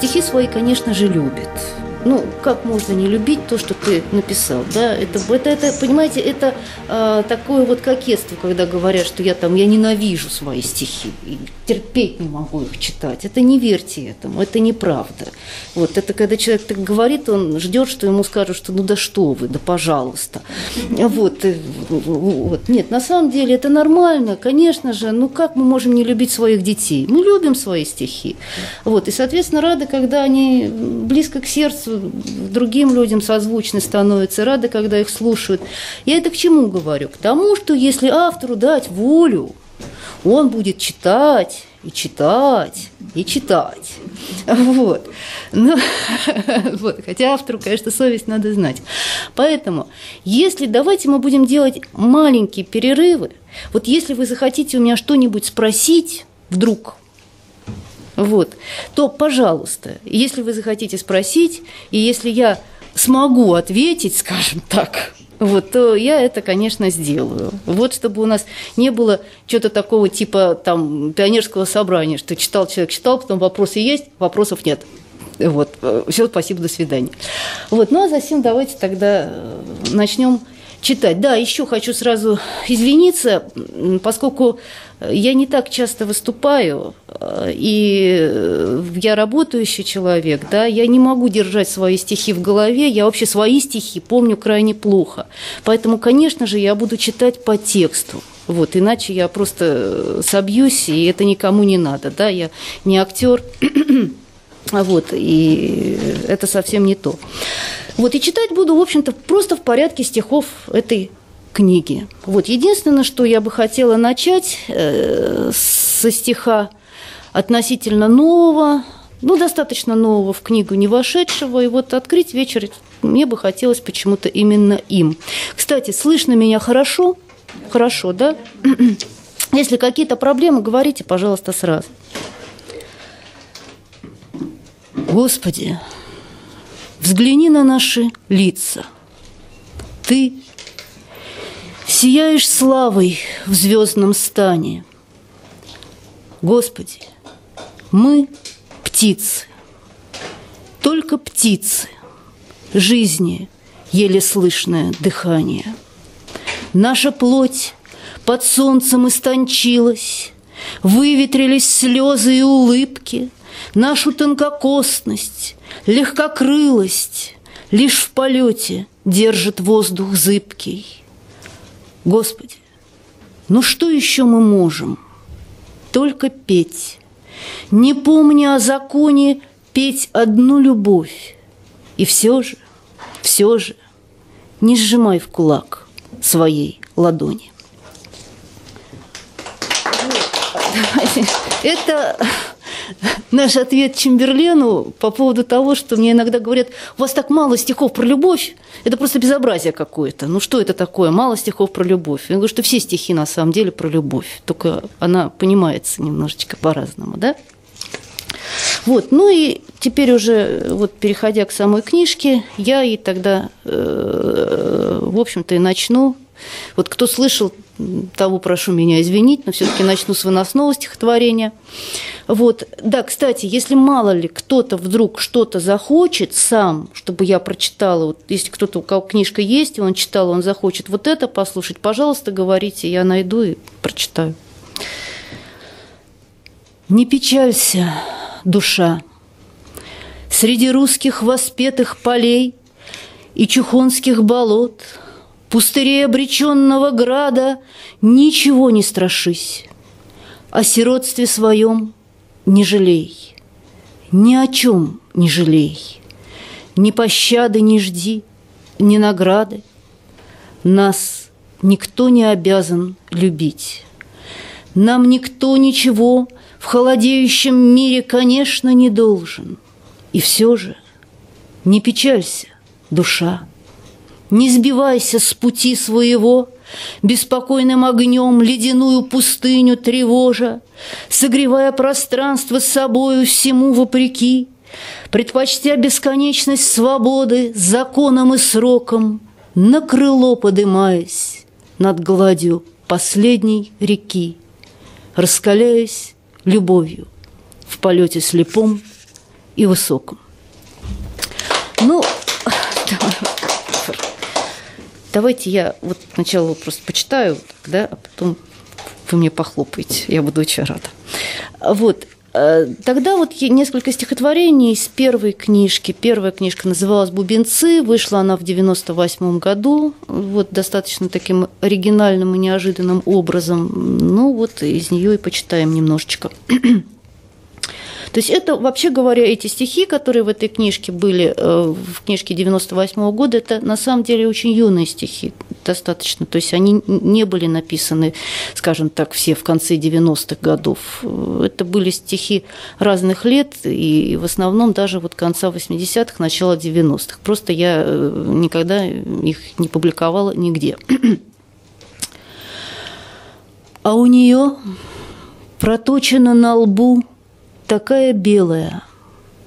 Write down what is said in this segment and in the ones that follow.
стихи свои, конечно же, любит. Ну, как можно не любить то, что ты написал, да, это, это, это понимаете, это э, такое вот кокетство, когда говорят, что я там, я ненавижу свои стихи, и терпеть не могу их читать, это не верьте этому, это неправда, вот, это когда человек так говорит, он ждет, что ему скажут, что ну да что вы, да пожалуйста, вот, и, вот, нет, на самом деле это нормально, конечно же, ну как мы можем не любить своих детей, мы любим свои стихи, вот, и, соответственно, рады, когда они близко к сердцу другим людям созвучны становятся, рады, когда их слушают. Я это к чему говорю? К тому, что если автору дать волю, он будет читать и читать, и читать. Вот. Но, вот. Хотя автору, конечно, совесть надо знать. Поэтому, если давайте мы будем делать маленькие перерывы, вот если вы захотите у меня что-нибудь спросить, вдруг, вот, то, пожалуйста, если вы захотите спросить, и если я смогу ответить, скажем так, вот, то я это, конечно, сделаю. Вот, чтобы у нас не было чего-то такого типа там пионерского собрания, что читал человек, читал, потом вопросы есть, вопросов нет. Вот, все, спасибо, до свидания. Вот, ну а затем давайте тогда э, начнем читать. Да, еще хочу сразу извиниться, поскольку я не так часто выступаю, э, и я работающий человек, да, я не могу держать свои стихи в голове, я вообще свои стихи помню крайне плохо. Поэтому, конечно же, я буду читать по тексту. Вот, иначе я просто собьюсь, и это никому не надо, да, я не актер, вот, и это совсем не то. Вот, и читать буду, в общем-то, просто в порядке стихов этой книги. Вот, единственное, что я бы хотела начать э, со стиха относительно нового, ну, достаточно нового в книгу не вошедшего, и вот открыть вечер мне бы хотелось почему-то именно им. Кстати, слышно меня хорошо? Хорошо, да? Если какие-то проблемы, говорите, пожалуйста, сразу. Господи, взгляни на наши лица. Ты сияешь славой в звездном стане. Господи, мы птицы, только птицы, жизни еле слышное дыхание. Наша плоть под солнцем истончилась, выветрились слезы и улыбки – нашу тонкокостность, легкокрылость Лишь в полете держит воздух зыбкий. Господи, ну что еще мы можем? Только петь, не помня о законе, петь одну любовь. И все же, все же, не сжимай в кулак своей ладони. Это наш ответ Чемберлену по поводу того, что мне иногда говорят, у вас так мало стихов про любовь, это просто безобразие какое-то. Ну что это такое, мало стихов про любовь? Я говорю, что все стихи на самом деле про любовь, только она понимается немножечко по-разному, да? Вот, ну и теперь уже, вот переходя к самой книжке, я и тогда, э, в общем-то, и начну. Вот кто слышал того прошу меня извинить, но все-таки начну с выносного стихотворения. Вот. Да, кстати, если мало ли кто-то вдруг что-то захочет сам, чтобы я прочитала, вот если кто-то, у кого книжка есть, и он читал, он захочет вот это послушать, пожалуйста, говорите, я найду и прочитаю. Не печалься, душа, среди русских воспетых полей и чухонских болот – пустырей обреченного града ничего не страшись, о сиротстве своем не жалей, ни о чем не жалей, ни пощады не жди, ни награды. Нас никто не обязан любить. Нам никто ничего в холодеющем мире, конечно, не должен. И все же не печалься, душа, не сбивайся с пути своего, Беспокойным огнем ледяную пустыню тревожа, Согревая пространство с собою всему вопреки, Предпочтя бесконечность свободы законом и сроком, На крыло подымаясь, над гладью последней реки, раскаляясь любовью в полете слепом и высоком. Ну, давайте я вот сначала просто почитаю, да, а потом вы мне похлопаете, я буду очень рада. Вот, Э, тогда вот несколько стихотворений из первой книжки. Первая книжка называлась «Бубенцы», вышла она в 98 году, вот достаточно таким оригинальным и неожиданным образом. Ну вот из нее и почитаем немножечко. То есть это, вообще говоря, эти стихи, которые в этой книжке были, э, в книжке 98 -го года, это на самом деле очень юные стихи достаточно. То есть они не были написаны, скажем так, все в конце 90-х годов. Это были стихи разных лет, и в основном даже вот конца 80-х, начала 90-х. Просто я э, никогда их не публиковала нигде. А у нее проточена на лбу такая белая,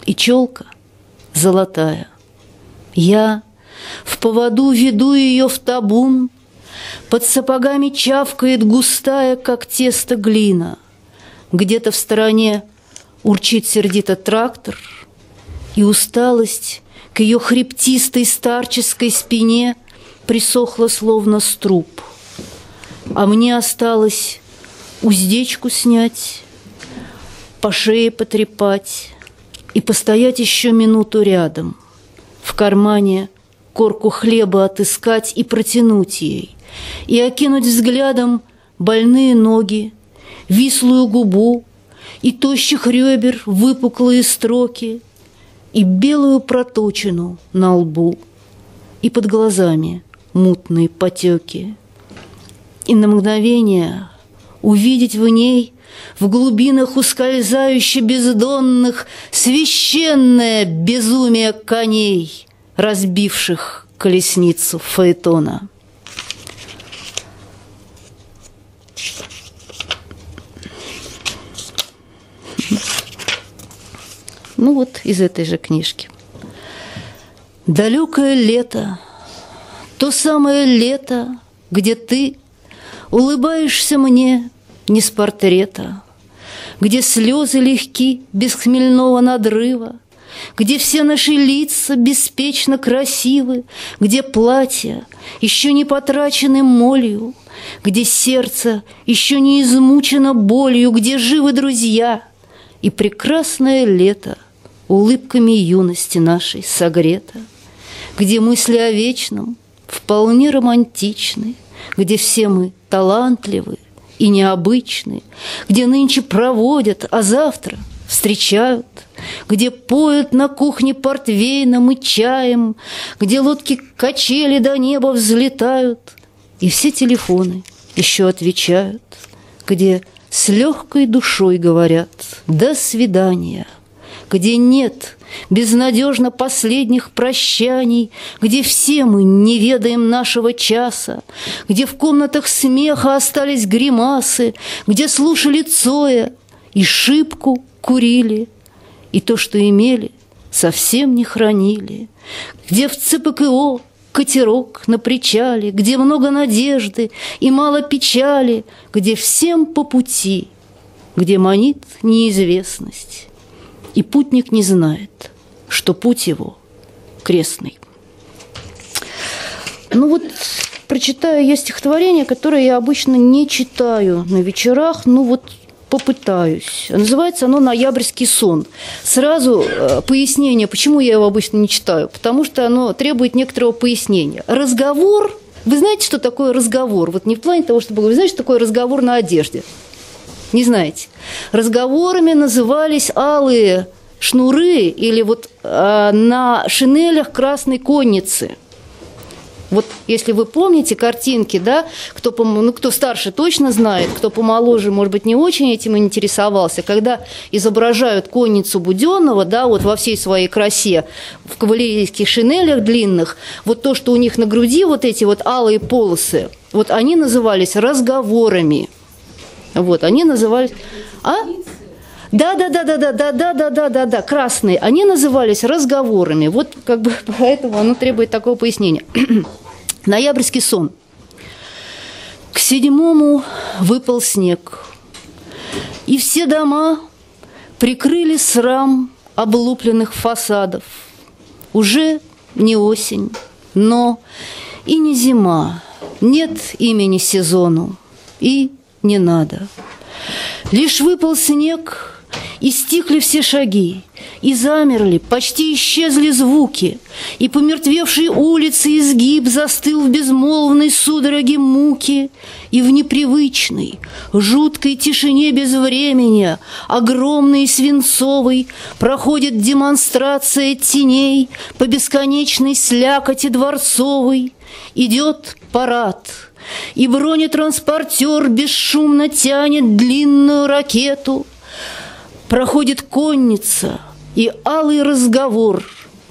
и челка золотая. Я в поводу веду ее в табун, Под сапогами чавкает густая, как тесто глина. Где-то в стороне урчит сердито трактор, И усталость к ее хребтистой старческой спине Присохла словно струп. А мне осталось уздечку снять, по шее потрепать и постоять еще минуту рядом. В кармане корку хлеба отыскать и протянуть ей, и окинуть взглядом больные ноги, вислую губу и тощих ребер выпуклые строки, и белую проточину на лбу, и под глазами мутные потеки. И на мгновение увидеть в ней в глубинах ускользающе бездонных Священное безумие коней, разбивших колесницу Фаэтона. Ну вот из этой же книжки. Далекое лето, то самое лето, где ты улыбаешься мне не с портрета, Где слезы легки без хмельного надрыва, Где все наши лица беспечно красивы, Где платья еще не потрачены молью, Где сердце еще не измучено болью, Где живы друзья и прекрасное лето Улыбками юности нашей согрето, Где мысли о вечном вполне романтичны, Где все мы талантливы, и необычны, где нынче проводят, а завтра встречают, где поют на кухне портвейном и чаем, где лодки качели до неба взлетают, и все телефоны еще отвечают, где с легкой душой говорят «до свидания», где нет безнадежно последних прощаний, где все мы не ведаем нашего часа, где в комнатах смеха остались гримасы, где слушали Цоя и шибку курили, и то, что имели, совсем не хранили, где в ЦПКО катерок на причале, где много надежды и мало печали, где всем по пути, где манит неизвестность и путник не знает, что путь его крестный. Ну вот прочитаю я стихотворение, которое я обычно не читаю на вечерах, ну вот попытаюсь. Называется оно «Ноябрьский сон». Сразу э, пояснение, почему я его обычно не читаю. Потому что оно требует некоторого пояснения. Разговор, вы знаете, что такое разговор? Вот не в плане того, чтобы вы знаете, что такое разговор на одежде – не знаете. Разговорами назывались алые шнуры или вот э, на шинелях красной конницы. Вот если вы помните картинки, да, кто, ну, кто старше точно знает, кто помоложе, может быть, не очень этим интересовался, когда изображают конницу Буденного, да, вот во всей своей красе, в кавалерийских шинелях длинных, вот то, что у них на груди вот эти вот алые полосы, вот они назывались разговорами – вот, они назывались... А? Да, да, да, да, да, да, да, да, да, да, да, красные. Они назывались разговорами. Вот как бы поэтому оно требует такого пояснения. Ноябрьский сон. седьмому выпал снег, и все дома прикрыли срам облупленных фасадов. Уже не осень, но и не зима, нет имени сезону, и не надо. Лишь выпал снег, и стихли все шаги, и замерли, почти исчезли звуки, и помертвевшие улицы изгиб застыл в безмолвной судороге муки, и в непривычной, жуткой тишине без времени, огромной свинцовой, проходит демонстрация теней по бесконечной слякоти дворцовой, идет парад — и бронетранспортер бесшумно тянет длинную ракету. Проходит конница, и алый разговор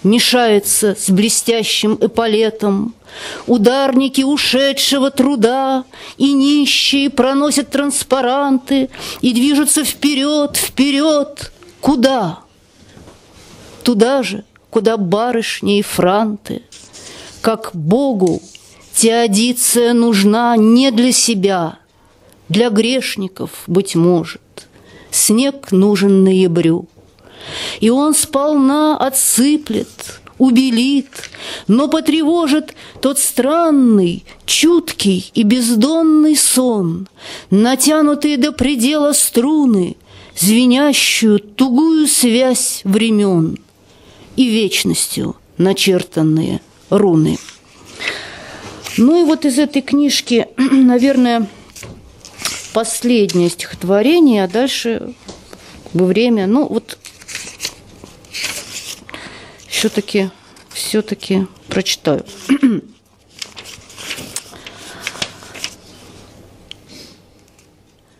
Мешается с блестящим эполетом. Ударники ушедшего труда и нищие проносят транспаранты И движутся вперед, вперед. Куда? Туда же, куда барышни и франты, Как Богу Теодиция нужна не для себя, для грешников, быть может. Снег нужен ноябрю. И он сполна отсыплет, убелит, но потревожит тот странный, чуткий и бездонный сон, натянутые до предела струны, звенящую тугую связь времен и вечностью начертанные руны. Ну и вот из этой книжки, наверное, последнее стихотворение, а дальше бы время, ну вот все-таки все-таки прочитаю.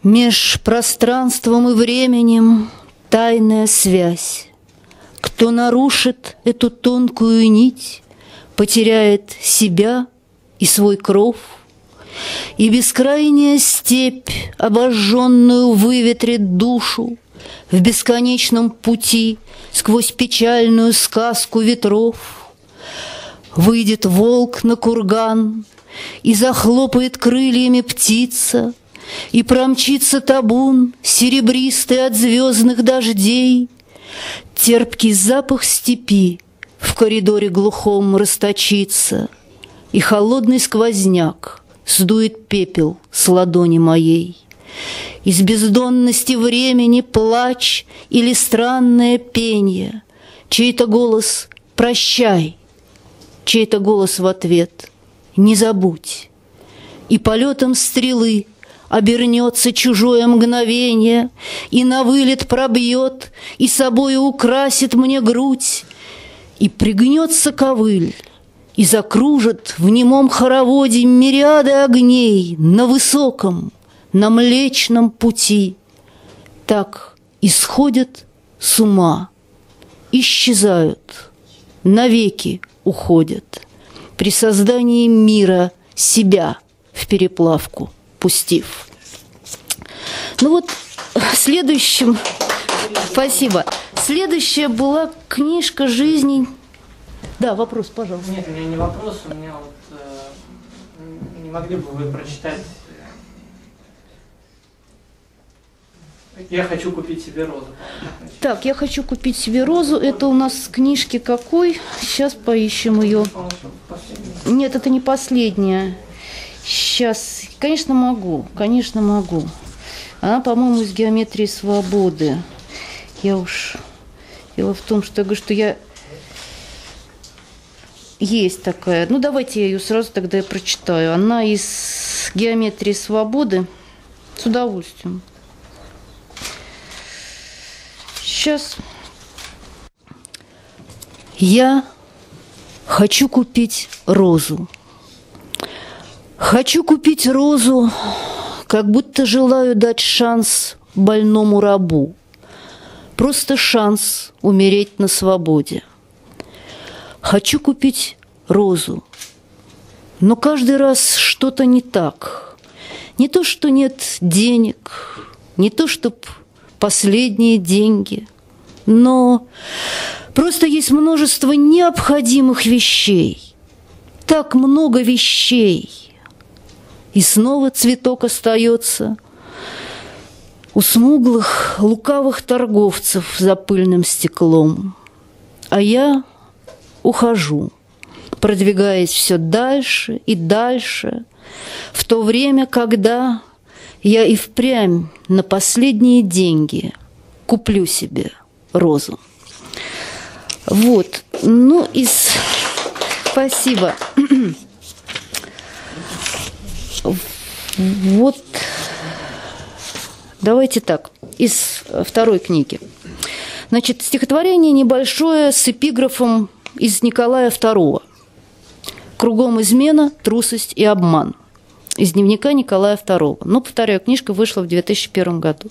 Меж пространством и временем тайная связь. Кто нарушит эту тонкую нить, потеряет себя и свой кров, И бескрайняя степь, обожженную, выветрит душу В бесконечном пути сквозь печальную сказку ветров. Выйдет волк на курган и захлопает крыльями птица, И промчится табун, серебристый от звездных дождей, Терпкий запах степи в коридоре глухом расточится — и холодный сквозняк сдует пепел с ладони моей. Из бездонности времени плач или странное пение, чей-то голос «прощай», чей-то голос в ответ «не забудь». И полетом стрелы обернется чужое мгновение, И на вылет пробьет, и собою украсит мне грудь, И пригнется ковыль, и закружат в немом хороводе мириады огней на высоком, на млечном пути. Так исходят с ума, исчезают, навеки уходят, при создании мира себя в переплавку пустив. Ну вот следующим, спасибо, следующая была книжка жизни да, вопрос, пожалуйста. Нет, у меня не вопрос, у меня вот э, не могли бы вы прочитать э, я хочу купить себе розу. Так, я хочу купить себе розу. Это у нас книжки какой? Сейчас поищем ее. Нет, это не последняя. Сейчас, конечно, могу, конечно, могу. Она, по-моему, из геометрии свободы. Я уж... Дело в том, что я говорю, что я есть такая. Ну, давайте я ее сразу тогда и прочитаю. Она из геометрии свободы. С удовольствием. Сейчас. Я хочу купить розу. Хочу купить розу, как будто желаю дать шанс больному рабу. Просто шанс умереть на свободе. Хочу купить розу, но каждый раз что-то не так. Не то, что нет денег, не то, что последние деньги, но просто есть множество необходимых вещей. Так много вещей. и снова цветок остается у смуглых, лукавых торговцев за пыльным стеклом. А я ухожу, продвигаясь все дальше и дальше, в то время, когда я и впрямь на последние деньги куплю себе розу. Вот, ну из... Спасибо. Вот, давайте так, из второй книги. Значит, стихотворение небольшое с эпиграфом из Николая II. «Кругом измена, трусость и обман» из дневника Николая II. Ну, повторяю, книжка вышла в 2001 году.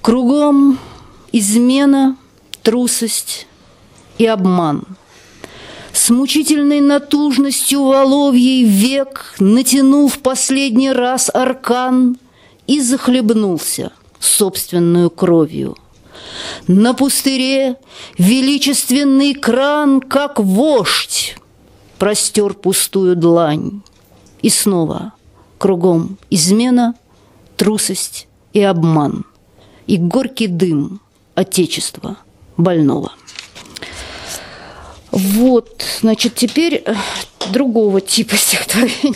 Кругом измена, трусость и обман – с мучительной натужностью воловьей век, Натянув последний раз аркан, И захлебнулся собственную кровью. На пустыре величественный кран, Как вождь, простер пустую длань. И снова кругом измена, трусость и обман, И горький дым Отечества больного. Вот, значит, теперь э, другого типа стихотворения.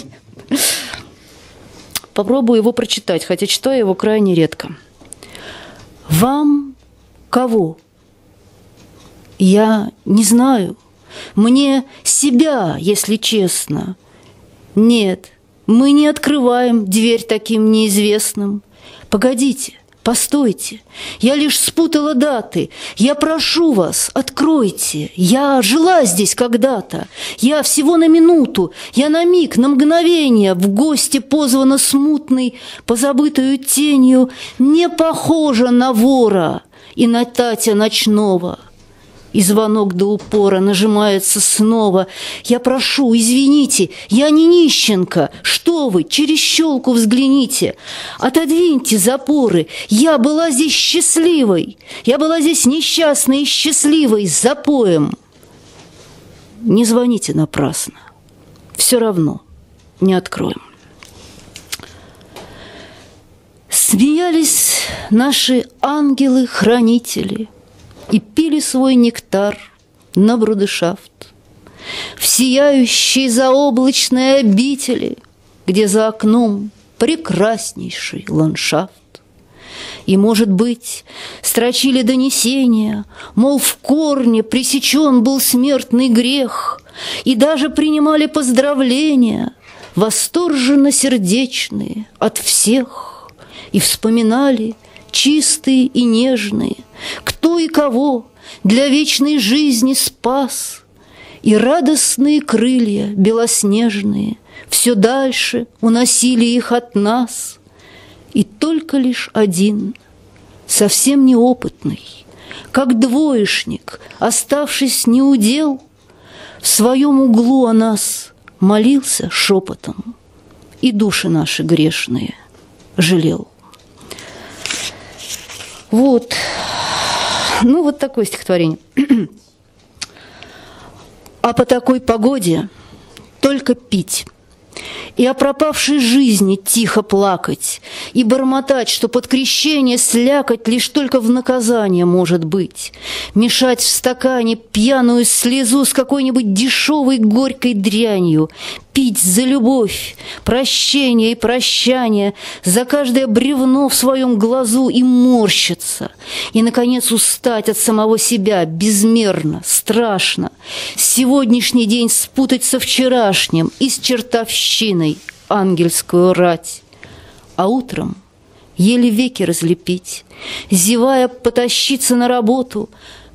Попробую его прочитать, хотя читаю его крайне редко. Вам кого? Я не знаю. Мне себя, если честно. Нет, мы не открываем дверь таким неизвестным. Погодите, Постойте, я лишь спутала даты. Я прошу вас, откройте. Я жила здесь когда-то. Я всего на минуту, я на миг, на мгновение в гости позвана смутной, позабытую тенью, не похожа на вора и на Татя ночного – и звонок до упора нажимается снова. Я прошу, извините, я не нищенка. Что вы, через щелку взгляните. Отодвиньте запоры. Я была здесь счастливой. Я была здесь несчастной и счастливой, с запоем. Не звоните напрасно. Все равно не откроем. Смеялись наши ангелы-хранители – и пили свой нектар на брудышафт. В сияющей заоблачной обители, где за окном прекраснейший ландшафт. И, может быть, строчили донесения, Мол, в корне пресечен был смертный грех, И даже принимали поздравления, Восторженно сердечные от всех, И вспоминали чистые и нежные, кто и кого для вечной жизни спас, и радостные крылья белоснежные все дальше уносили их от нас, и только лишь один, совсем неопытный, как двоечник, оставшись неудел, в своем углу о нас молился шепотом, и души наши грешные жалел. Вот. Ну, вот такое стихотворение. А по такой погоде только пить и о пропавшей жизни тихо плакать, и бормотать, что под крещение слякать лишь только в наказание может быть, мешать в стакане пьяную слезу с какой-нибудь дешевой горькой дрянью, пить за любовь, прощение и прощание, за каждое бревно в своем глазу и морщиться, и, наконец, устать от самого себя безмерно, страшно, сегодняшний день спутать со вчерашним с чертовщиной ангельскую рать, а утром еле веки разлепить, зевая потащиться на работу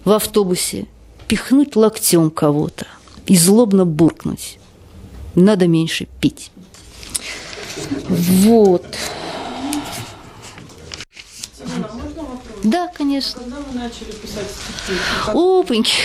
в автобусе, пихнуть локтем кого-то и злобно буркнуть надо меньше пить. Вот. Да, конечно. Когда вы начали писать стихи? Опаньки,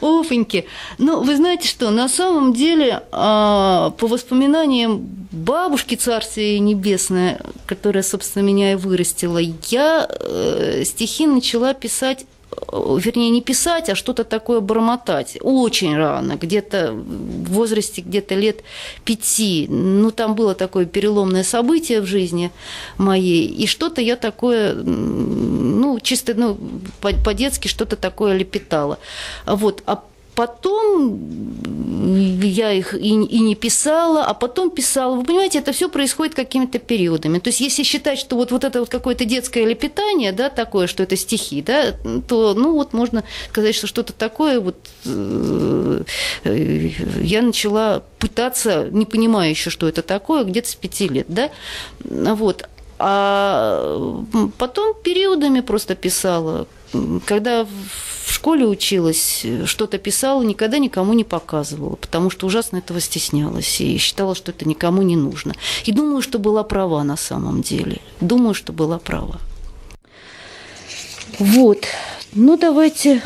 опаньки. Ну, вы знаете что, на самом деле, а, по воспоминаниям бабушки Царствия Небесное, которая, собственно, меня и вырастила, я э, стихи начала писать вернее, не писать, а что-то такое бормотать. Очень рано, где-то в возрасте где-то лет пяти. Ну, там было такое переломное событие в жизни моей, и что-то я такое, ну, чисто, ну, по-детски что-то такое лепетала. Вот. А потом я их и, и не писала, а потом писала. Вы понимаете, это все происходит какими-то периодами. То есть, если считать, что вот, вот это вот какое-то детское лепетание, да, такое, что это стихи, да, то, ну, вот можно сказать, что что-то такое вот э, я начала пытаться, не понимая еще, что это такое, где-то с пяти лет, да, вот. А потом периодами просто писала. Когда в школе училась, что-то писала, никогда никому не показывала, потому что ужасно этого стеснялась и считала, что это никому не нужно. И думаю, что была права на самом деле. Думаю, что была права. Вот. Ну, давайте...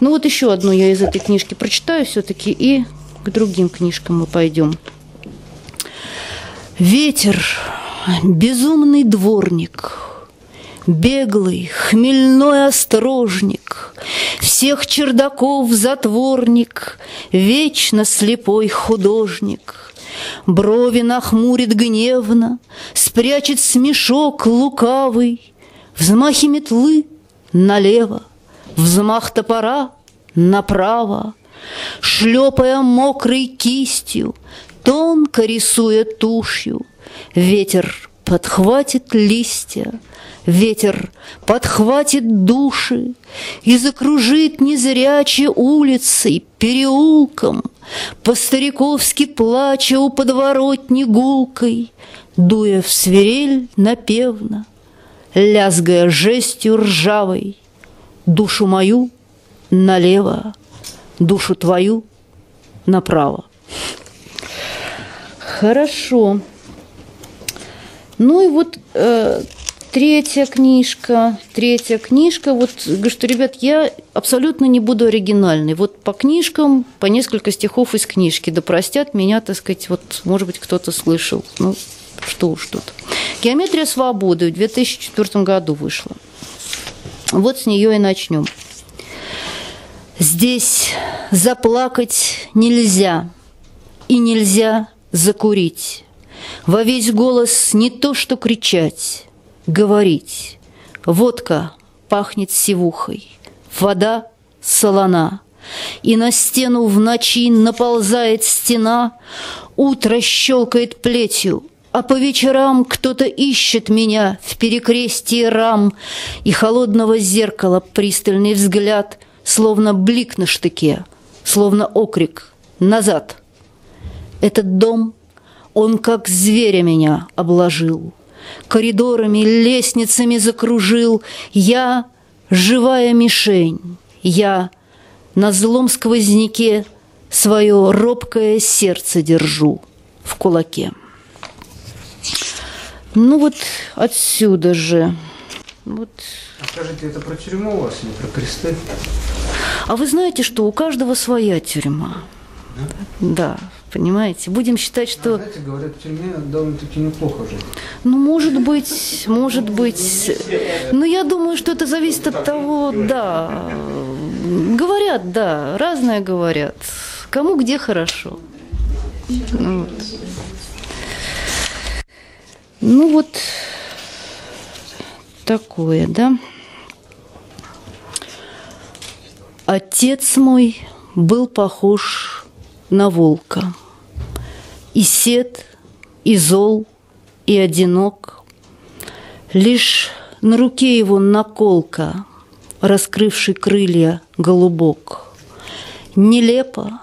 Ну, вот еще одну я из этой книжки прочитаю все-таки, и к другим книжкам мы пойдем. Ветер, безумный дворник – Беглый, хмельной острожник, Всех чердаков затворник, Вечно слепой художник. Брови нахмурит гневно, Спрячет смешок лукавый, Взмахи метлы налево, Взмах топора направо, Шлепая мокрой кистью, Тонко рисуя тушью, Ветер подхватит листья, Ветер подхватит души И закружит незряче улицей, переулком, По-стариковски плача у подворотни гулкой, Дуя в свирель напевно, Лязгая жестью ржавой, Душу мою налево, Душу твою направо. Хорошо. Ну и вот э, третья книжка, третья книжка. Вот говорю, что, ребят, я абсолютно не буду оригинальной. Вот по книжкам, по несколько стихов из книжки. Да простят меня, так сказать, вот, может быть, кто-то слышал. Ну, что уж тут. «Геометрия свободы» в 2004 году вышла. Вот с нее и начнем. Здесь заплакать нельзя, и нельзя закурить. Во весь голос не то что кричать, говорить. Водка пахнет сивухой, вода солона, И на стену в ночи наползает стена, Утро щелкает плетью, а по вечерам кто-то ищет меня в перекрестии рам, И холодного зеркала пристальный взгляд, Словно блик на штыке, словно окрик «Назад!» Этот дом, он как зверя меня обложил — коридорами, лестницами закружил. Я живая мишень, я на злом сквозняке свое робкое сердце держу в кулаке. Ну вот отсюда же. Вот. А скажите, это про тюрьму у вас или про кресты? А вы знаете, что у каждого своя тюрьма. Да? да понимаете? Будем считать, что... А, знаете, говорят, в тюрьме довольно-таки неплохо жить. Ну, может быть, может быть. Но я думаю, что это зависит от того, да. Говорят, да, разное говорят. Кому где хорошо. Ну вот. Ну вот такое, да. Отец мой был похож на волка. И сед, и зол, и одинок. Лишь на руке его наколка, раскрывший крылья голубок. Нелепо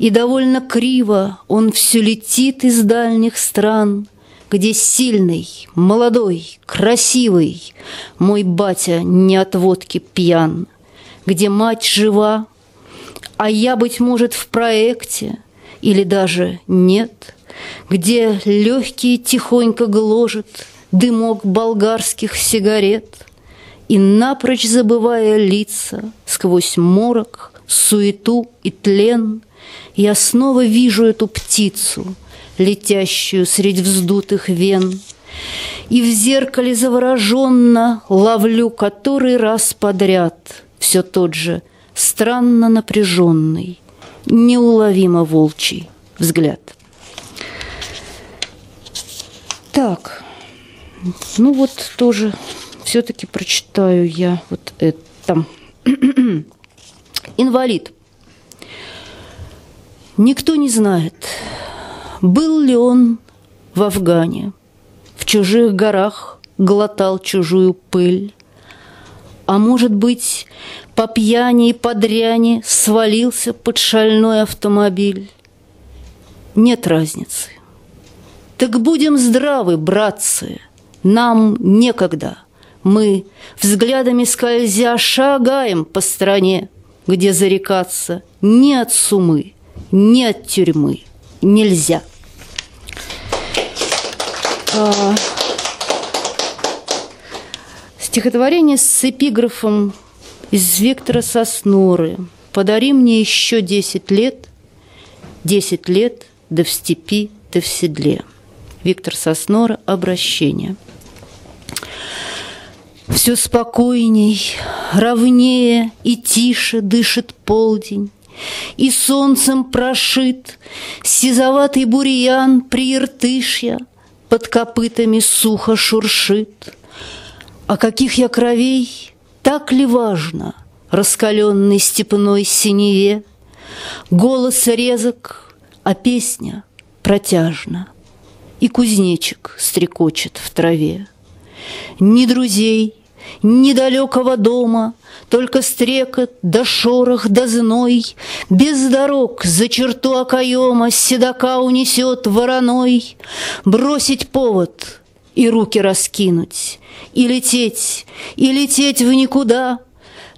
и довольно криво он все летит из дальних стран, где сильный, молодой, красивый мой батя не от водки пьян, где мать жива, а я, быть может, в проекте или даже нет, где легкие тихонько гложет дымок болгарских сигарет, и напрочь забывая лица сквозь морок, суету и тлен, я снова вижу эту птицу, летящую средь вздутых вен, И в зеркале завороженно ловлю который раз подряд Все тот же странно напряженный, неуловимо волчий взгляд. Так, ну вот тоже все-таки прочитаю я вот это. Инвалид. Никто не знает, был ли он в Афгане, в чужих горах глотал чужую пыль, а может быть, по пьяни и по дряни свалился под шальной автомобиль. Нет разницы. Так будем здравы, братцы, нам некогда. Мы, взглядами скользя, шагаем по стране, где зарекаться ни от сумы, ни от тюрьмы нельзя. А... Стихотворение с эпиграфом из Виктора Сосноры «Подари мне еще десять лет, десять лет, да в степи, да в седле». Виктор Соснора «Обращение». Все спокойней, ровнее и тише дышит полдень, И солнцем прошит сизоватый бурьян прииртышья, Под копытами сухо шуршит. А каких я кровей, так ли важно, Раскаленной степной синеве? Голос резок, а песня протяжна, И кузнечик стрекочет в траве. Ни друзей, ни далекого дома, Только стрекот, да шорох, да зной, Без дорог за черту окоема Седока унесет вороной, Бросить повод и руки раскинуть, И лететь, и лететь в никуда,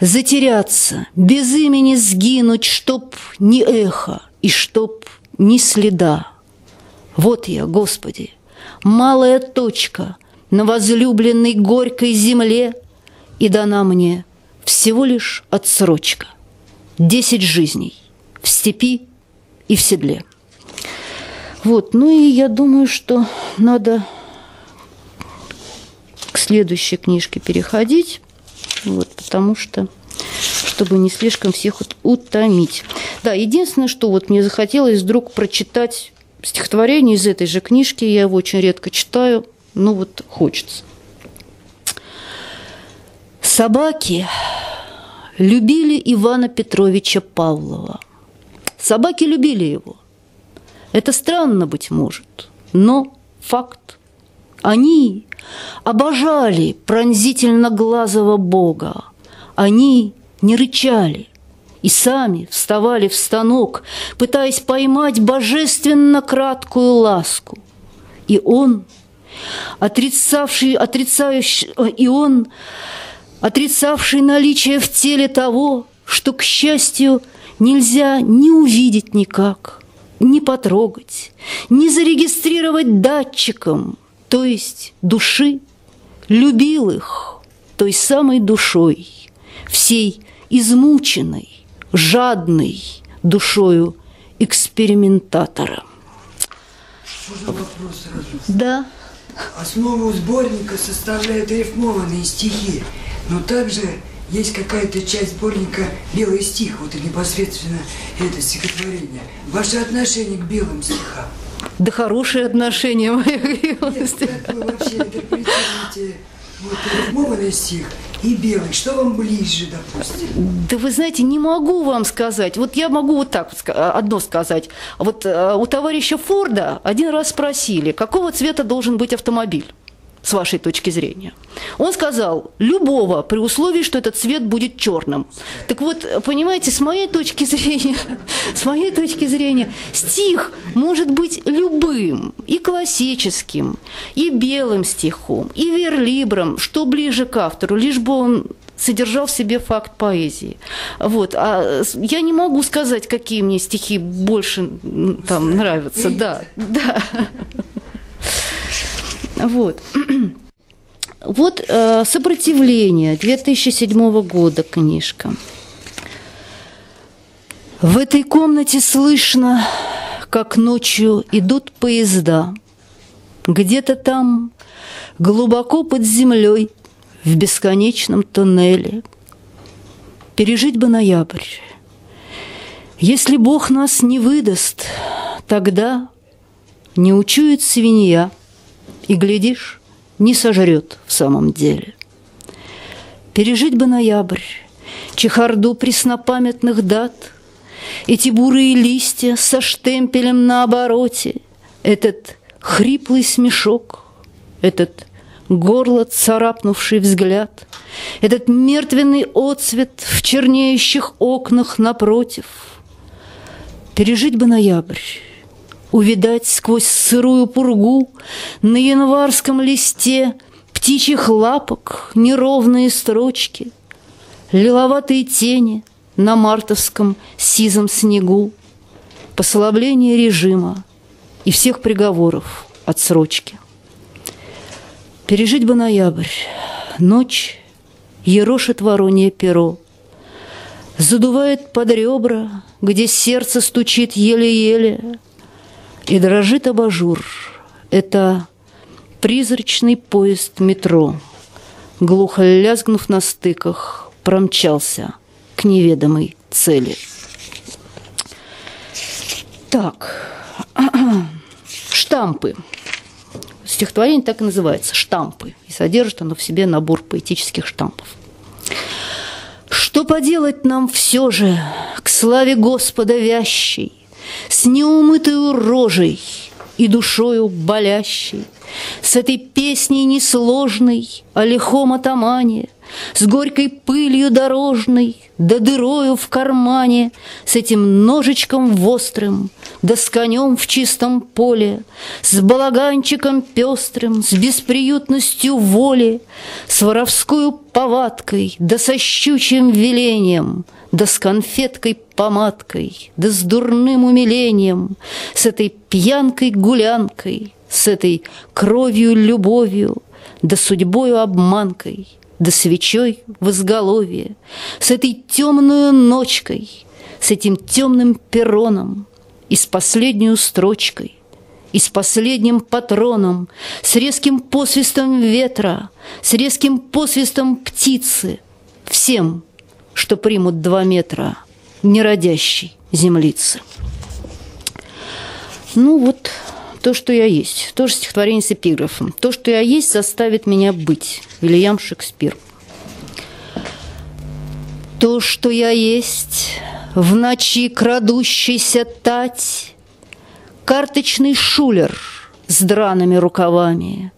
Затеряться, без имени сгинуть, Чтоб ни эхо и чтоб ни следа. Вот я, Господи, малая точка — на возлюбленной горькой земле, и дана мне всего лишь отсрочка. Десять жизней в степи и в седле. Вот, ну и я думаю, что надо следующей книжке переходить, вот, потому что чтобы не слишком всех утомить. Да, единственное, что вот мне захотелось вдруг прочитать стихотворение из этой же книжки, я его очень редко читаю, ну вот хочется. Собаки любили Ивана Петровича Павлова. Собаки любили его. Это странно, быть может, но факт. Они обожали пронзительно глазого Бога. Они не рычали и сами вставали в станок, пытаясь поймать божественно краткую ласку. И он – отрицавший, отрицающий, и он, отрицавший наличие в теле того, что, к счастью, нельзя ни увидеть никак, ни потрогать, ни зарегистрировать датчиком, то есть души, любил их той самой душой, всей измученной, жадной душою экспериментатора. Можно вопрос сразу? Да. Основу сборника составляют рифмованные стихи, но также есть какая-то часть сборника «Белый стих», вот и непосредственно это стихотворение. Ваше отношение к белым стихам? Да хорошие отношения мои как вы вообще интерпретируете вот рифмованный стих и белый. Что вам ближе, допустим? Да вы знаете, не могу вам сказать. Вот я могу вот так одно сказать. Вот э, у товарища Форда один раз спросили, какого цвета должен быть автомобиль с вашей точки зрения? Он сказал, любого, при условии, что этот цвет будет черным. Так вот, понимаете, с моей точки зрения, с моей точки зрения, стих может быть любым, и классическим, и белым стихом, и верлибром, что ближе к автору, лишь бы он содержал в себе факт поэзии. Вот. А я не могу сказать, какие мне стихи больше там нравятся. Да, да. Вот. Вот э, «Сопротивление» 2007 года книжка. В этой комнате слышно, как ночью идут поезда. Где-то там, глубоко под землей, в бесконечном туннеле. Пережить бы ноябрь. Если Бог нас не выдаст, тогда не учует свинья, и, глядишь, не сожрет в самом деле. Пережить бы ноябрь, чехарду преснопамятных дат, Эти бурые листья со штемпелем на обороте, Этот хриплый смешок, этот горло царапнувший взгляд, Этот мертвенный отцвет в чернеющих окнах напротив. Пережить бы ноябрь, увидать сквозь сырую пургу На январском листе птичьих лапок неровные строчки, Лиловатые тени на мартовском сизом снегу, Послабление режима и всех приговоров отсрочки. Пережить бы ноябрь, ночь ерошит воронье перо, Задувает под ребра, где сердце стучит еле-еле, И дрожит абажур. Это призрачный поезд метро, Глухо лязгнув на стыках, промчался к неведомой цели. Так, штампы. Стихотворение так и называется «Штампы», и содержит оно в себе набор поэтических штампов. Что поделать нам все же к славе Господа вящей, С неумытою рожей и душою болящей, С этой песней несложной о лихом атамане, С горькой пылью дорожной, да дырою в кармане, С этим ножичком вострым, да с конем в чистом поле, С балаганчиком пестрым, с бесприютностью воли, С воровскую повадкой, да со щучьим велением, Да с конфеткой помадкой, да с дурным умилением, С этой пьянкой-гулянкой, с этой кровью-любовью, Да судьбою обманкой, да свечой в изголовье, С этой темную ночкой, с этим темным перроном, И с последнюю строчкой, и с последним патроном, С резким посвистом ветра, с резким посвистом птицы, Всем, что примут два метра неродящей землицы. Ну вот, то, что я есть, тоже стихотворение с эпиграфом. То, что я есть, заставит меня быть. Вильям Шекспир. То, что я есть, в ночи крадущийся тать, Карточный шулер с драными рукавами.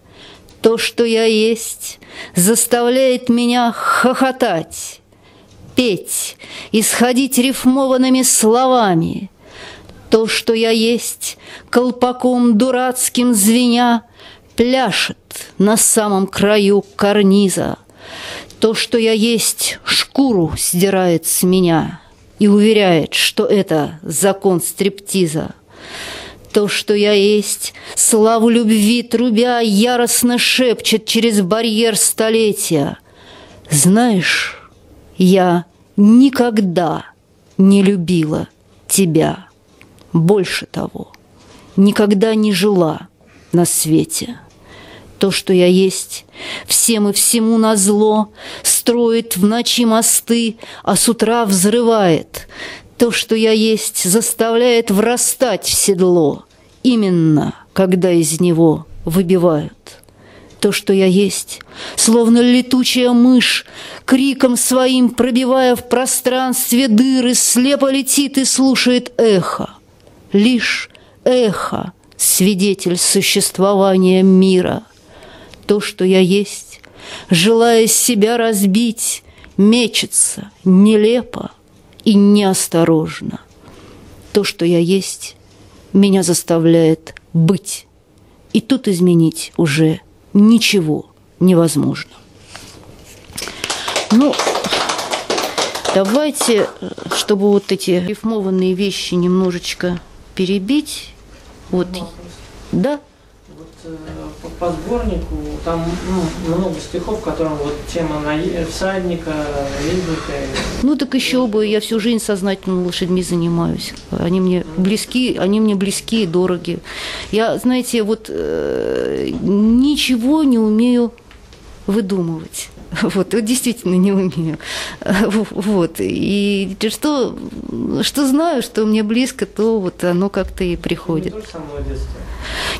То, что я есть, заставляет меня хохотать, Петь, исходить рифмованными словами – то, что я есть, колпаком дурацким звеня, Пляшет на самом краю карниза. То, что я есть, шкуру сдирает с меня И уверяет, что это закон стриптиза. То, что я есть, славу любви трубя, Яростно шепчет через барьер столетия. Знаешь, я никогда не любила тебя. Больше того, никогда не жила на свете. То, что я есть, всем и всему на зло, Строит в ночи мосты, а с утра взрывает. То, что я есть, заставляет врастать в седло, Именно, когда из него выбивают. То, что я есть, словно летучая мышь, Криком своим пробивая в пространстве дыры, Слепо летит и слушает эхо — лишь эхо, свидетель существования мира. То, что я есть, желая себя разбить, мечется нелепо и неосторожно. То, что я есть, меня заставляет быть. И тут изменить уже ничего невозможно. Ну, давайте, чтобы вот эти рифмованные вещи немножечко перебить. Вот, да. Э, по, по сборнику там ну, много стихов, в котором вот тема на всадника, наездника. Ну так еще бы, я всю жизнь сознательно лошадьми занимаюсь. Они мне близки, они мне близки и дороги. Я, знаете, вот э, ничего не умею выдумывать. Вот, действительно не умею. Вот. И что, что знаю, что мне близко, то вот оно как-то и приходит. Не самого детства.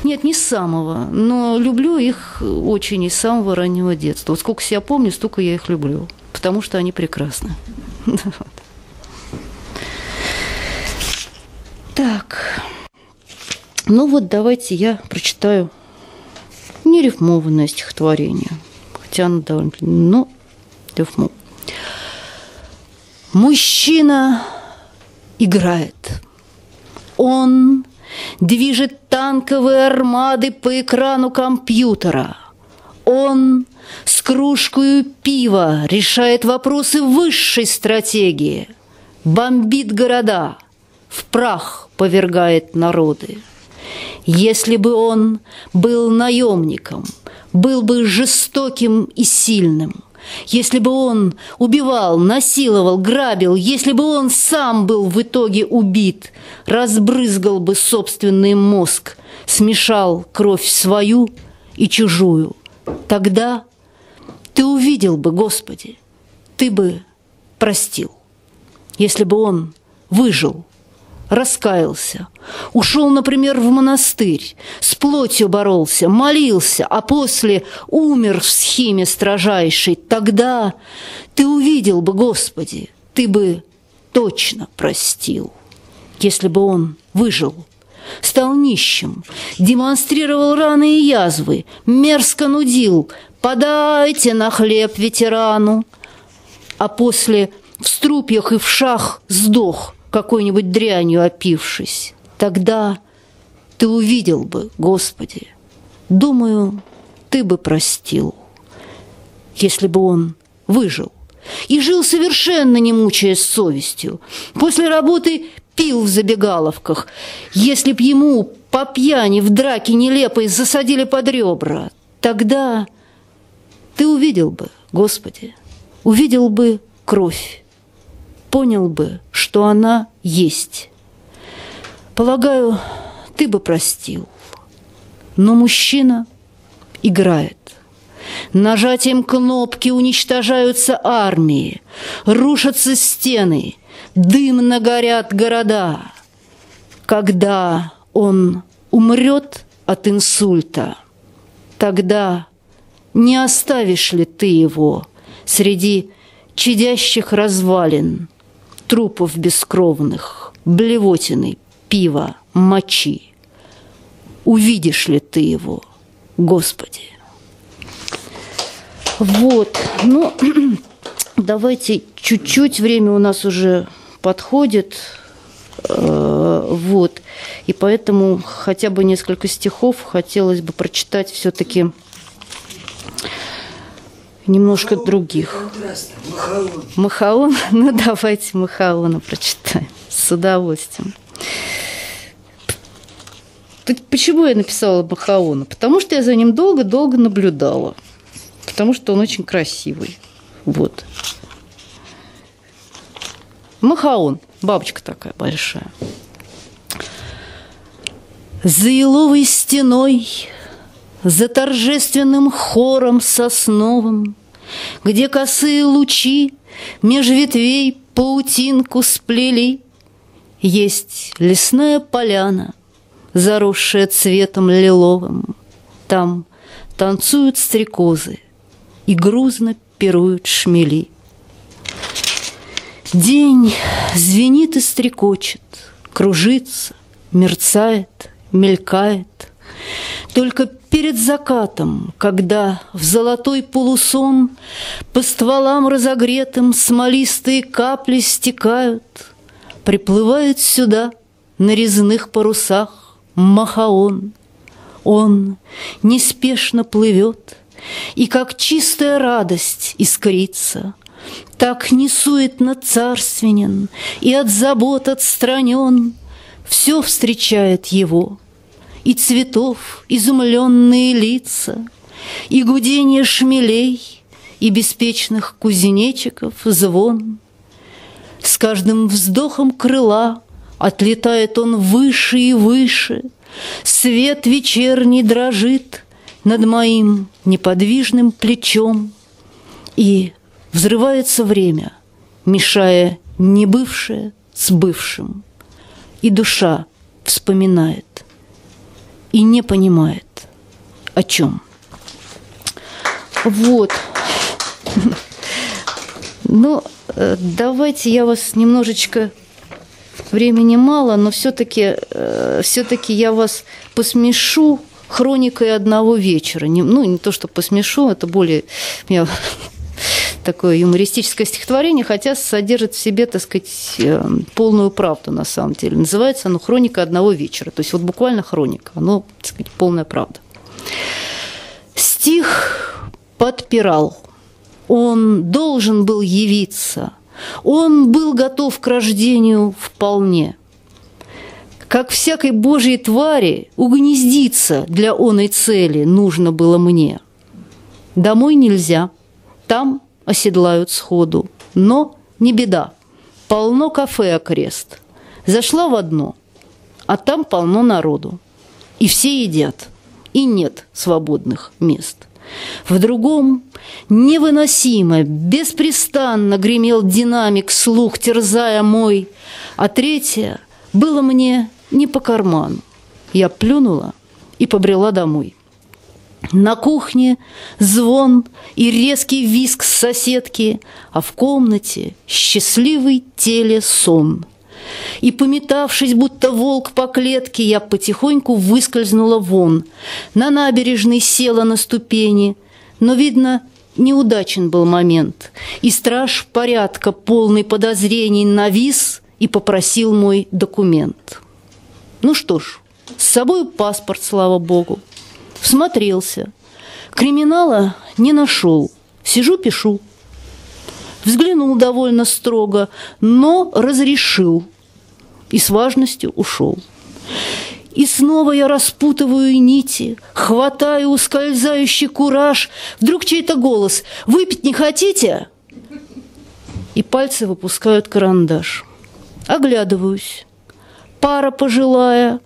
Нет, не с самого, но люблю их очень из самого раннего детства. Вот сколько себя помню, столько я их люблю, потому что они прекрасны. Так, ну вот давайте я прочитаю нерифмованное стихотворение – тянут довольно Ну, рифму. Мужчина играет. Он движет танковые армады по экрану компьютера. Он с кружкой пива решает вопросы высшей стратегии, бомбит города, в прах повергает народы. Если бы он был наемником – был бы жестоким и сильным. Если бы он убивал, насиловал, грабил, если бы он сам был в итоге убит, разбрызгал бы собственный мозг, смешал кровь свою и чужую, тогда ты увидел бы, Господи, ты бы простил, если бы он выжил раскаялся, ушел, например, в монастырь, с плотью боролся, молился, а после умер в схеме строжайшей, тогда ты увидел бы, Господи, ты бы точно простил, если бы он выжил, стал нищим, демонстрировал раны и язвы, мерзко нудил, подайте на хлеб ветерану, а после в струпьях и в шах сдох – какой-нибудь дрянью опившись, тогда ты увидел бы, Господи, думаю, ты бы простил, если бы он выжил. И жил совершенно не мучаясь совестью. После работы пил в забегаловках, если б ему по пьяни в драке нелепой засадили под ребра, тогда ты увидел бы, Господи, увидел бы кровь, понял бы, что она есть. Полагаю, ты бы простил. Но мужчина играет. Нажатием кнопки уничтожаются армии, рушатся стены, дымно горят города. Когда он умрет от инсульта, тогда не оставишь ли ты его среди чадящих развалин, трупов бескровных, блевотины, пива, мочи. Увидишь ли ты его, Господи? Вот, ну, давайте чуть-чуть, время у нас уже подходит, э, вот, и поэтому хотя бы несколько стихов хотелось бы прочитать все-таки немножко Махаон, других. Махаон. Махаон? Ну, давайте Махаона прочитаем с удовольствием. Почему я написала Махаона? Потому что я за ним долго-долго наблюдала. Потому что он очень красивый. Вот. Махаон. Бабочка такая большая. За еловой стеной за торжественным хором сосновым, Где косые лучи меж ветвей паутинку сплели, Есть лесная поляна, заросшая цветом лиловым, Там танцуют стрекозы и грузно пируют шмели. День звенит и стрекочет, кружится, мерцает, мелькает. Только перед закатом, когда в золотой полусон По стволам разогретым смолистые капли стекают, Приплывает сюда на резных парусах Махаон. Он неспешно плывет, и как чистая радость искрится, Так несуетно царственен и от забот отстранен, Все встречает его, И цветов изумленные лица, И гудение шмелей, И беспечных кузнечиков звон. С каждым вздохом крыла Отлетает он выше и выше, Свет вечерний дрожит Над моим неподвижным плечом, И взрывается время, Мешая небывшее с бывшим. И душа вспоминает и не понимает, о чем. Вот. Ну, э, давайте я вас немножечко времени мало, но все-таки э, все-таки я вас посмешу хроникой одного вечера. Не, ну, не то, что посмешу, это более меня такое юмористическое стихотворение, хотя содержит в себе, так сказать, э, полную правду на самом деле. Называется оно «Хроника одного вечера». То есть вот буквально хроника, оно, так сказать, полная правда. Стих подпирал. Он должен был явиться. Он был готов к рождению вполне. Как всякой божьей твари угнездиться для оной цели нужно было мне. Домой нельзя. Там оседлают сходу. Но не беда. Полно кафе окрест. Зашла в одно, а там полно народу. И все едят. И нет свободных мест. В другом невыносимо, беспрестанно гремел динамик, слух терзая мой, а третье было мне не по карману. Я плюнула и побрела домой. На кухне звон и резкий виск соседки, а в комнате счастливый телесон. И, пометавшись, будто волк по клетке, я потихоньку выскользнула вон. На набережной села на ступени, но, видно, неудачен был момент. И страж порядка, полный подозрений, навис и попросил мой документ. Ну что ж, с собой паспорт, слава богу всмотрелся. Криминала не нашел. Сижу, пишу. Взглянул довольно строго, но разрешил. И с важностью ушел. И снова я распутываю нити, хватаю ускользающий кураж. Вдруг чей-то голос «Выпить не хотите?» И пальцы выпускают карандаш. Оглядываюсь. Пара пожилая,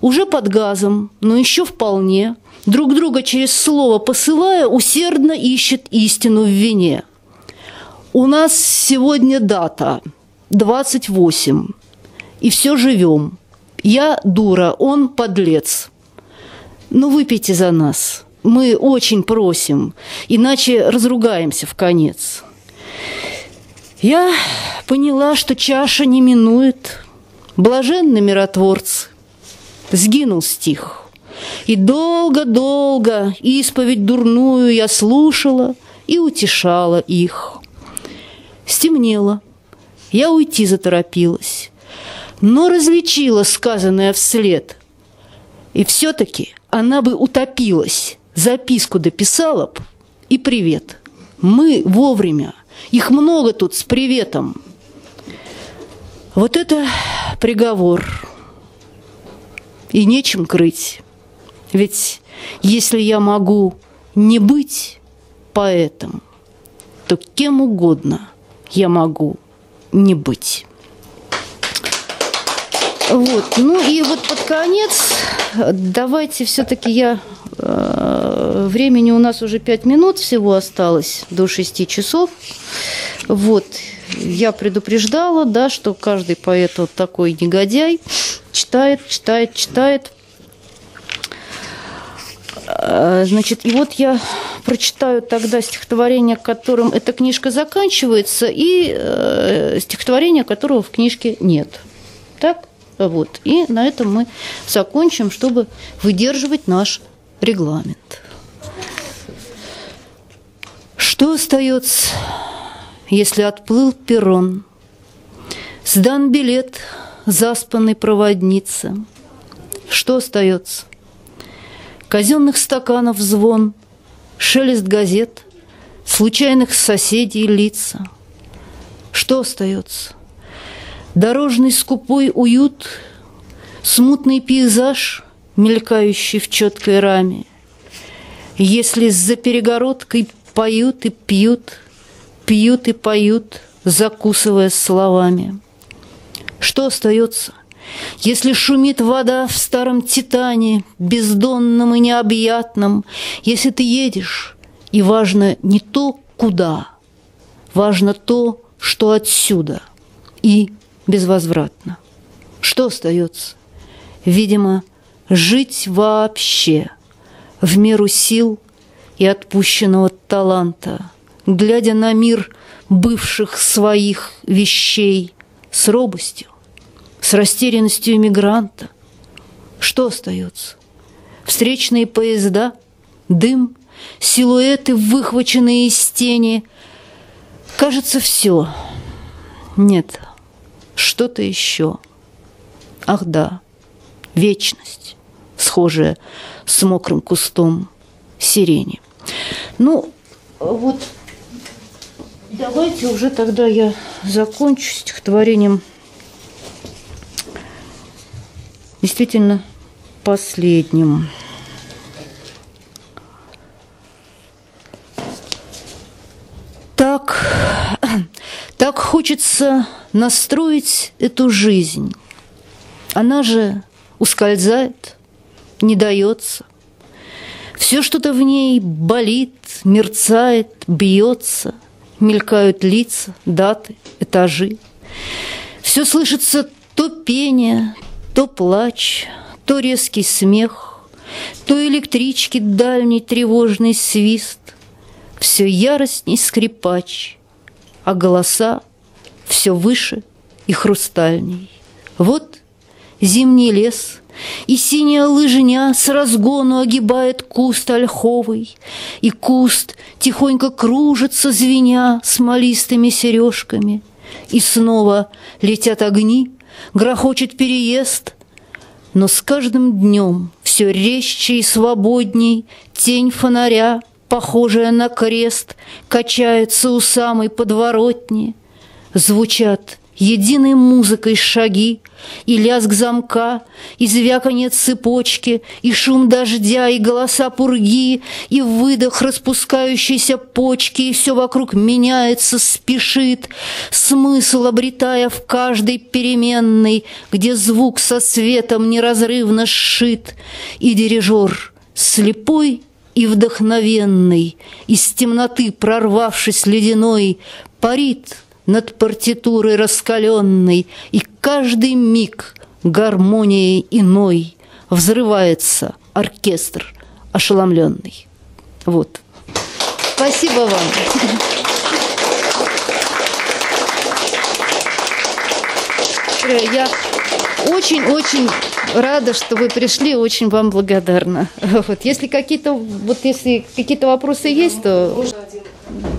уже под газом, но еще вполне друг друга через слово посылая, усердно ищет истину в вине. У нас сегодня дата 28, и все живем. Я дура, он подлец. Ну, выпейте за нас. Мы очень просим, иначе разругаемся в конец. Я поняла, что чаша не минует. Блаженны миротворцы. Сгинул стих – и долго-долго исповедь дурную я слушала и утешала их. Стемнело. Я уйти заторопилась, но различила сказанное вслед. И все-таки она бы утопилась, записку дописала б и привет. Мы вовремя. Их много тут с приветом. Вот это приговор. И нечем крыть. Ведь если я могу не быть поэтом, то кем угодно я могу не быть. Вот. Ну и вот под конец давайте все-таки я... Э, времени у нас уже 5 минут всего осталось до 6 часов. Вот. Я предупреждала, да, что каждый поэт вот такой негодяй. Читает, читает, читает, значит, и вот я прочитаю тогда стихотворение, которым эта книжка заканчивается, и э, стихотворение, которого в книжке нет. Так? Вот. И на этом мы закончим, чтобы выдерживать наш регламент. Что остается, если отплыл перрон? Сдан билет заспанной проводнице. Что остается? Казенных стаканов звон, шелест газет, случайных соседей лица. Что остается? Дорожный скупой уют, смутный пейзаж мелькающий в четкой раме. Если за перегородкой поют и пьют, пьют и поют, закусывая словами. Что остается, если шумит вода в старом титане, бездонном и необъятном, если ты едешь, и важно не то, куда, важно то, что отсюда, и безвозвратно. Что остается? Видимо, жить вообще в меру сил и отпущенного таланта, глядя на мир бывших своих вещей с робостью, с растерянностью иммигранта. Что остается? Встречные поезда, дым, силуэты, выхваченные из тени. Кажется, все. Нет, что-то еще. Ах да, вечность, схожая с мокрым кустом сирени. Ну, вот давайте уже тогда я закончу стихотворением действительно последним. Так, так хочется настроить эту жизнь. Она же ускользает, не дается. Все что-то в ней болит, мерцает, бьется, мелькают лица, даты, этажи. Все слышится то пение, то плач, то резкий смех, то электрички дальний тревожный свист, все яростней скрипач, а голоса все выше и хрустальней. Вот зимний лес, и синяя лыжня с разгону огибает куст ольховый, И куст тихонько кружится, звеня смолистыми сережками. И снова летят огни, грохочет переезд, Но с каждым днем все резче и свободней Тень фонаря, похожая на крест, Качается у самой подворотни. Звучат единой музыкой шаги, и лязг замка, и звяканье цепочки, и шум дождя, и голоса пурги, и выдох распускающейся почки, и все вокруг меняется, спешит, смысл обретая в каждой переменной, где звук со светом неразрывно сшит, и дирижер слепой и вдохновенный, из темноты прорвавшись ледяной, парит над партитурой раскаленной, и каждый миг гармонией иной взрывается оркестр ошеломленный. Вот. Спасибо вам. Я очень-очень рада, что вы пришли, очень вам благодарна. Вот. Если какие-то вот если какие-то вопросы есть, то Можно один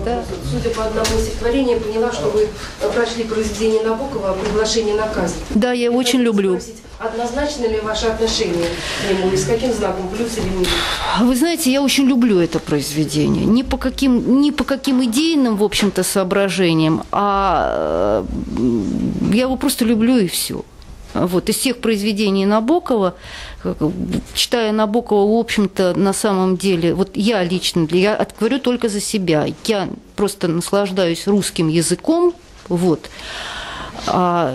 да. Судя по одному стихотворению, я поняла, что вы прочли произведение Набокова «Приглашение на казнь». Да, я его очень люблю. Спросить, однозначно ли ваше отношение к нему и с каким знаком, плюс или минус? Вы знаете, я очень люблю это произведение. Не по каким, не по каким идейным, в общем-то, соображениям, а я его просто люблю и все. Вот, из всех произведений Набокова, читая Набокова, в общем-то, на самом деле, вот я лично, я говорю только за себя, я просто наслаждаюсь русским языком, вот, а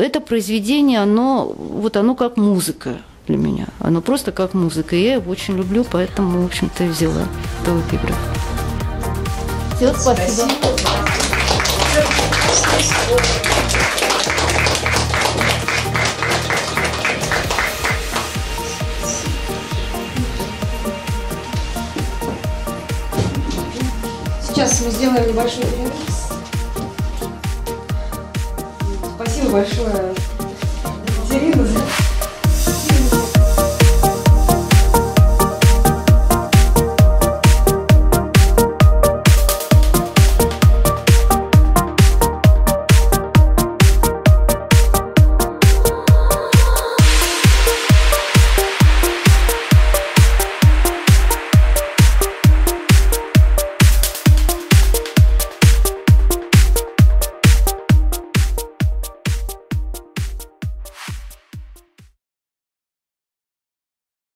это произведение, оно, вот оно как музыка для меня, оно просто как музыка, и я его очень люблю, поэтому, в общем-то, взяла этого эпиграф. Все, спасибо. спасибо. Сейчас мы сделаем небольшой перерыв. Спасибо большое, Екатерина.